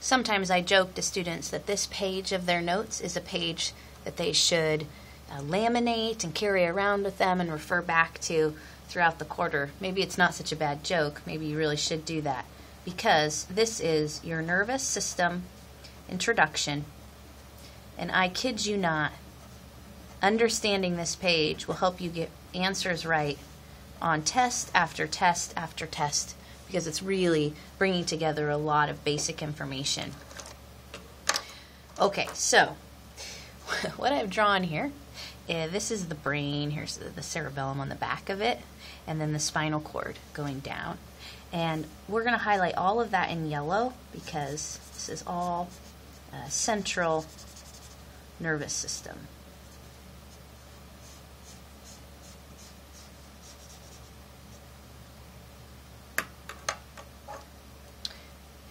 sometimes I joke to students that this page of their notes is a page that they should uh, laminate and carry around with them and refer back to throughout the quarter. Maybe it's not such a bad joke. Maybe you really should do that because this is your nervous system introduction. And I kid you not, understanding this page will help you get answers right on test after test after test because it's really bringing together a lot of basic information. Okay, so what I've drawn here, uh, this is the brain, here's the, cerebellum on the back of it, and then the spinal cord going down. And we're going to highlight all of that in yellow because this is all uh, central nervous system.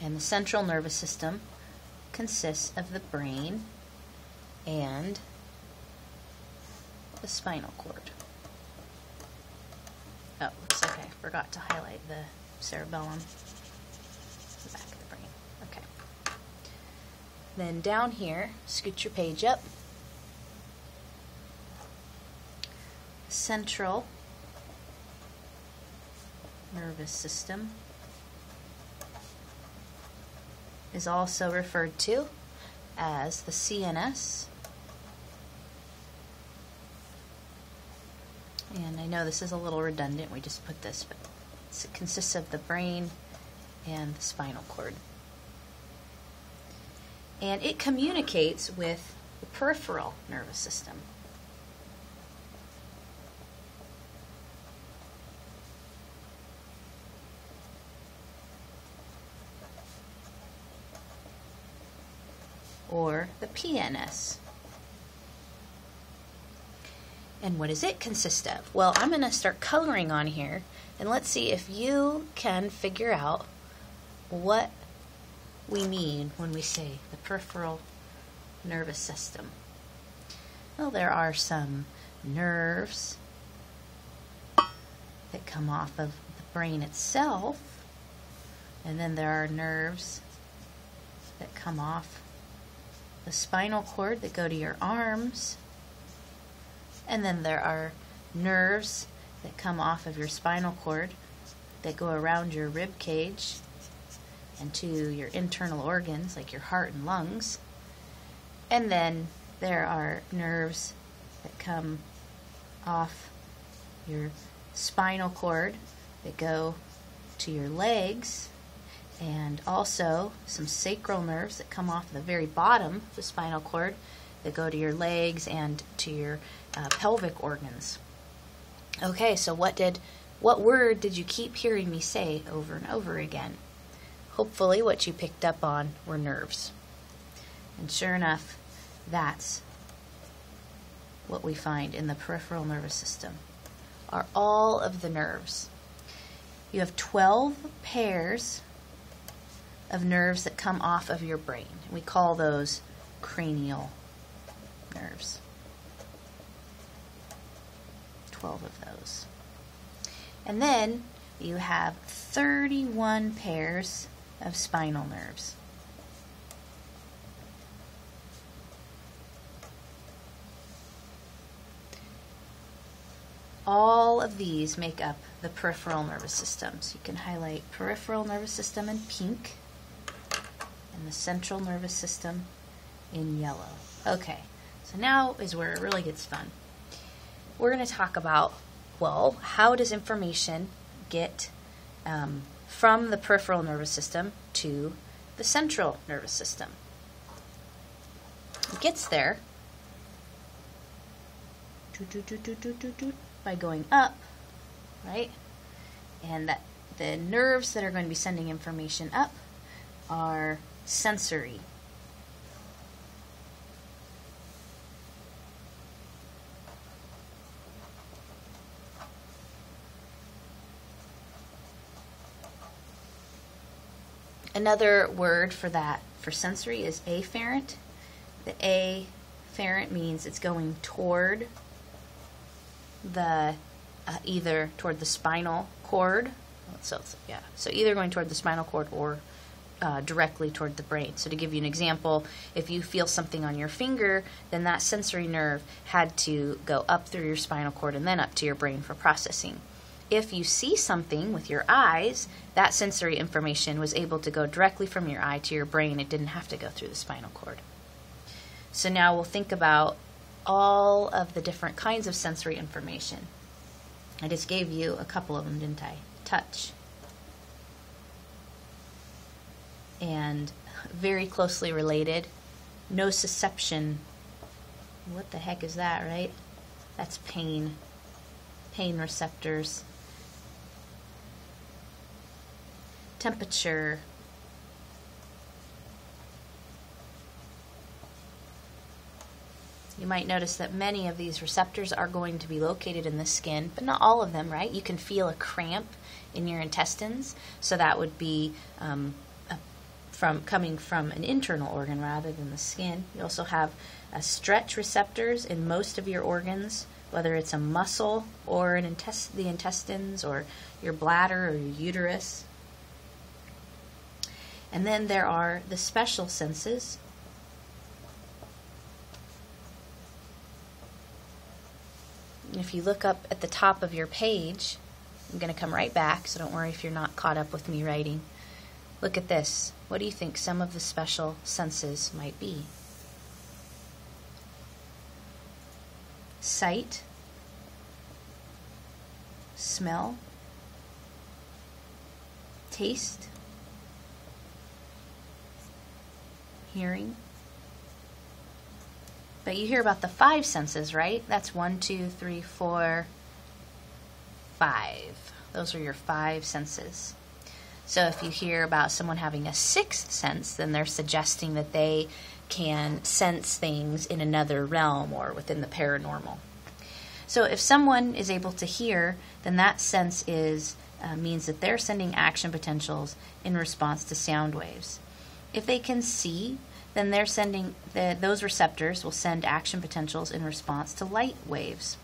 And the central nervous system consists of the brain and the spinal cord. Oh, looks like I forgot to highlight the cerebellum, the back of the brain. Okay. Then down here, scoot your page up. Central nervous system is also referred to as the CNS. And I know this is a little redundant, we just put this, but it consists of the brain and the spinal cord. And it communicates with the peripheral nervous system. Or the PNS. And what does it consist of? Well, I'm going to start coloring on here, and let's see if you can figure out what we mean when we say the peripheral nervous system. Well, there are some nerves that come off of the brain itself, and then there are nerves that come off the spinal cord that go to your arms, and then there are nerves that come off of your spinal cord that go around your rib cage and to your internal organs like your heart and lungs. And then there are nerves that come off your spinal cord that go to your legs and also some sacral nerves that come off the very bottom of the spinal cord that go to your legs and to your uh, pelvic organs. Okay, so what did what word did you keep hearing me say over and over again? Hopefully what you picked up on were nerves. And sure enough, that's what we find in the peripheral nervous system are all of the nerves. You have 12 pairs of nerves that come off of your brain. We call those cranial nerves. 12 of those. And then you have 31 pairs of spinal nerves. All of these make up the peripheral nervous system. So you can highlight peripheral nervous system in pink and the central nervous system in yellow. Okay, so now is where it really gets fun. We're going to talk about, well, how does information get um, from the peripheral nervous system to the central nervous system? It gets there by going up, right? And that the nerves that are going to be sending information up are sensory. Another word for that, for sensory, is afferent. The afferent means it's going toward the, uh, either toward the spinal cord. So, yeah, so either going toward the spinal cord or uh, directly toward the brain. So, to give you an example, if you feel something on your finger, then that sensory nerve had to go up through your spinal cord and then up to your brain for processing. If you see something with your eyes, that sensory information was able to go directly from your eye to your brain. It didn't have to go through the spinal cord. So, now we'll think about all of the different kinds of sensory information. I just gave you a couple of them, didn't I? Touch. And very closely related, nociception. What the heck is that, right? That's pain. Pain receptors. Temperature. You might notice that many of these receptors are going to be located in the skin, but not all of them, right? You can feel a cramp in your intestines, so that would be um, from coming from an internal organ rather than the skin. You also have uh, stretch receptors in most of your organs, whether it's a muscle or an intest- the intestines or your bladder or your uterus. And then there are the special senses, if you look up at the top of your page, I'm going to come right back, so don't worry if you're not caught up with me writing. Look at this. What do you think some of the special senses might be? Sight, smell, taste, hearing, but you hear about the five senses, right? That's one, two, three, four, five. Those are your five senses. So if you hear about someone having a sixth sense, then they're suggesting that they can sense things in another realm or within the paranormal. So if someone is able to hear, then that sense is uh, means that they're sending action potentials in response to sound waves. If they can see, then they're sending the, those receptors will send action potentials in response to light waves.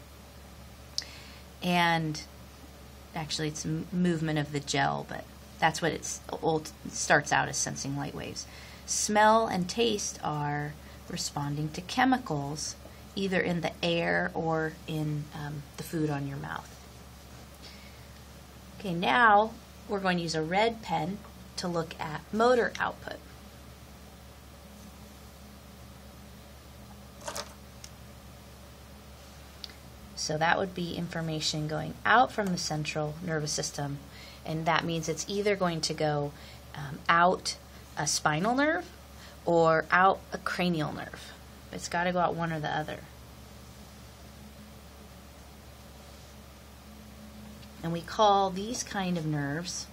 And actually, it's movement of the gel, but that's what it starts out as sensing light waves. Smell and taste are responding to chemicals, either in the air or in um, the food on your mouth. Okay, now we're going to use a red pen to look at motor output. So that would be information going out from the central nervous system, and that means it's either going to go um, out a spinal nerve or out a cranial nerve. It's got to go out one or the other. And we call these kind of nerves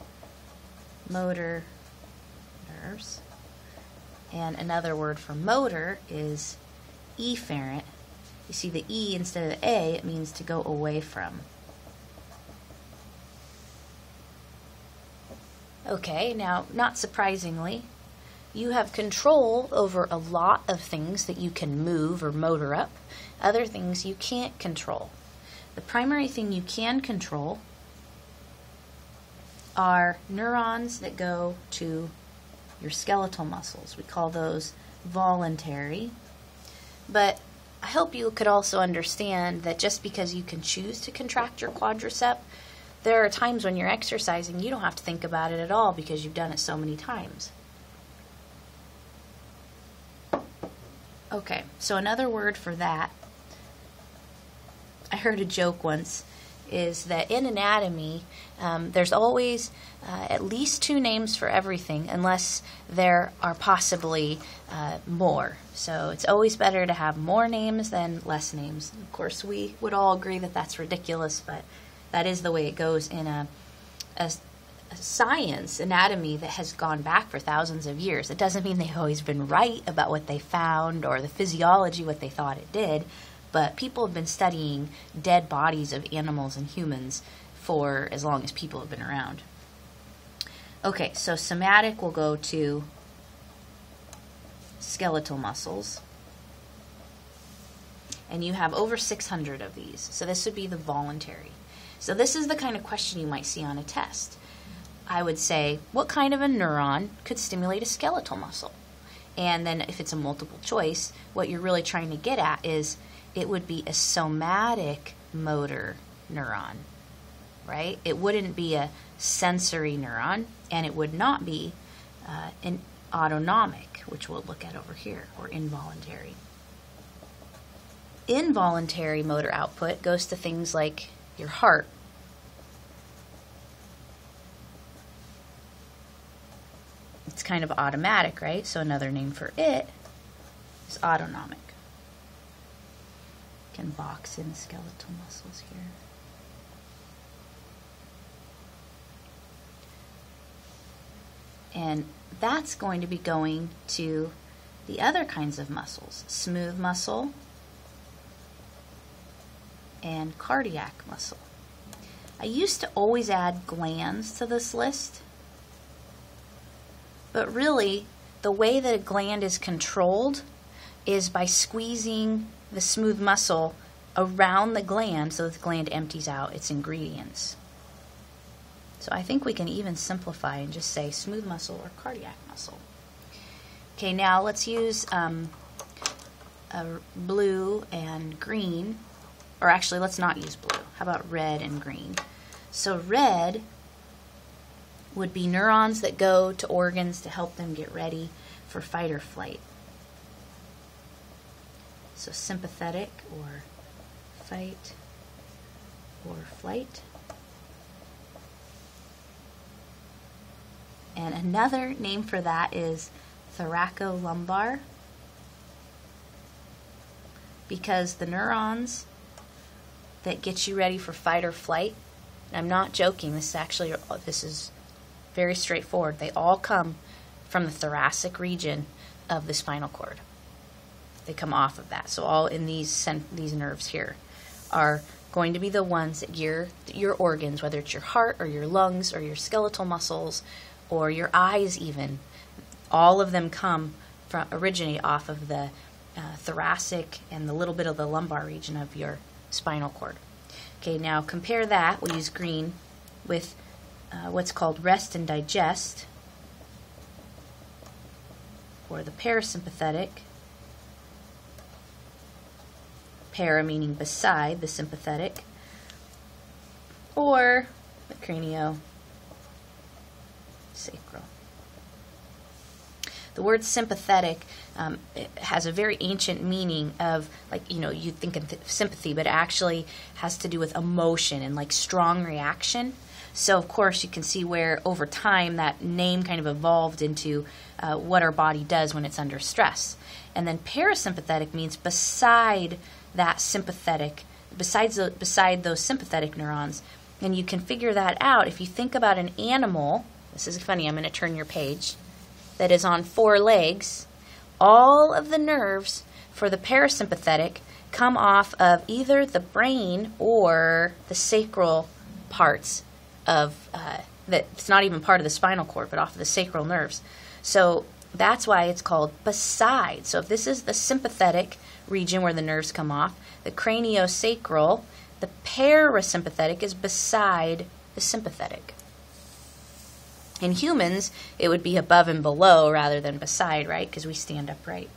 motor nerves. And another word for motor is efferent you see the E instead of the A, it means to go away from. Okay, now, not surprisingly, you have control over a lot of things that you can move or motor up, other things you can't control. The primary thing you can control are neurons that go to your skeletal muscles. We call those voluntary. But I hope you could also understand that just because you can choose to contract your quadricep, there are times when you're exercising you don't have to think about it at all because you've done it so many times. Okay, so another word for that, I heard a joke once is that in anatomy, um, there's always uh, at least two names for everything, unless there are possibly uh, more. So it's always better to have more names than less names. Of course, we would all agree that that's ridiculous, but that is the way it goes in a, a, a science, anatomy that has gone back for thousands of years. It doesn't mean they've always been right about what they found or the physiology, what they thought it did but people have been studying dead bodies of animals and humans for as long as people have been around. Okay, so somatic will go to skeletal muscles. And you have over 600 of these. So this would be the voluntary. So this is the kind of question you might see on a test. I would say, what kind of a neuron could stimulate a skeletal muscle? And then if it's a multiple choice, what you're really trying to get at is it would be a somatic motor neuron, right? It wouldn't be a sensory neuron, and it would not be uh, an autonomic, which we'll look at over here, or involuntary. Involuntary motor output goes to things like your heart. It's kind of automatic, right? So another name for it is autonomic. Can box in skeletal muscles here. And that's going to be going to the other kinds of muscles smooth muscle and cardiac muscle. I used to always add glands to this list, but really, the way that a gland is controlled is by squeezing the smooth muscle around the gland so that the gland empties out its ingredients. So I think we can even simplify and just say smooth muscle or cardiac muscle. Okay, now let's use um, blue and green, or actually let's not use blue. How about red and green? So red would be neurons that go to organs to help them get ready for fight or flight. So sympathetic or fight or flight. And another name for that is thoracolumbar because the neurons that gets you ready for fight or flight, I'm not joking, this is actually this is very straightforward. They all come from the thoracic region of the spinal cord. They come off of that. So all in these these nerves here are going to be the ones that your your organs, whether it's your heart or your lungs or your skeletal muscles or your eyes even, all of them come from originate off of the uh, thoracic and the little bit of the lumbar region of your spinal cord. Okay, now compare that, we'll use green, with uh, what's called rest and digest, or the parasympathetic. Para meaning beside the sympathetic, or the cranio sacral. The word sympathetic um, has a very ancient meaning of, like, you know, you think of sympathy, but it actually has to do with emotion and like strong reaction. So, of course, you can see where over time that name kind of evolved into uh, what our body does when it's under stress. And then parasympathetic means beside that sympathetic, besides the, beside those sympathetic neurons. And you can figure that out if you think about an animal this is funny, I'm going to turn your page, that is on four legs, all of the nerves for the parasympathetic come off of either the brain or the sacral parts of uh, that it's not even part of the spinal cord, but off of the sacral nerves. So that's why it's called beside. So if this is the sympathetic region where the nerves come off, the craniosacral, the parasympathetic is beside the sympathetic. In humans, it would be above and below rather than beside, right? Because we stand upright.